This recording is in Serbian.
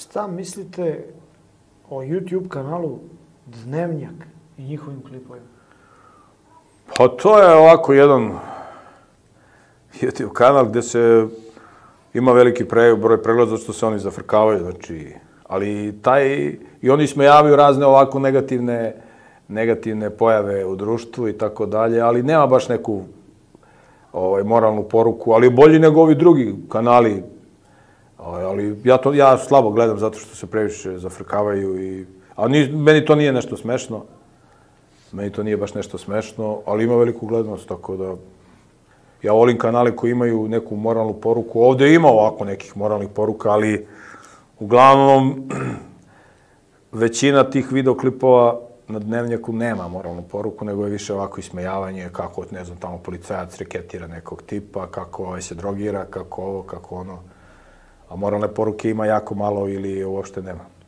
Šta mislite o YouTube kanalu Dnevnjak i njihovim klipovima? Pa to je ovako jedan YouTube kanal gde se ima veliki pre, broj pregleda što se oni zafrkavaju, znači, ali taj, i oni smejavaju razne ovako negativne, negativne pojave u društvu i tako dalje, ali nema baš neku ovaj, moralnu poruku, ali bolji nego ovi drugi kanali, ali ja, to, ja slabo gledam zato što se previše zafrkavaju i, a ni, meni to nije nešto smešno, meni to nije baš nešto smešno, ali ima veliku gledanost, tako da ja volim kanale koji imaju neku moralnu poruku. Ovde ima ovako nekih moralnih poruka, ali uglavnom većina tih videoklipova na dnevnjaku nema moralnu poruku, nego je više ovako ismejavanje, kako, ne znam, tamo policajac reketira nekog tipa, kako ovaj se drogira, kako ovo, kako ono. A moralne poruke ima jako malo ili uopšte nema.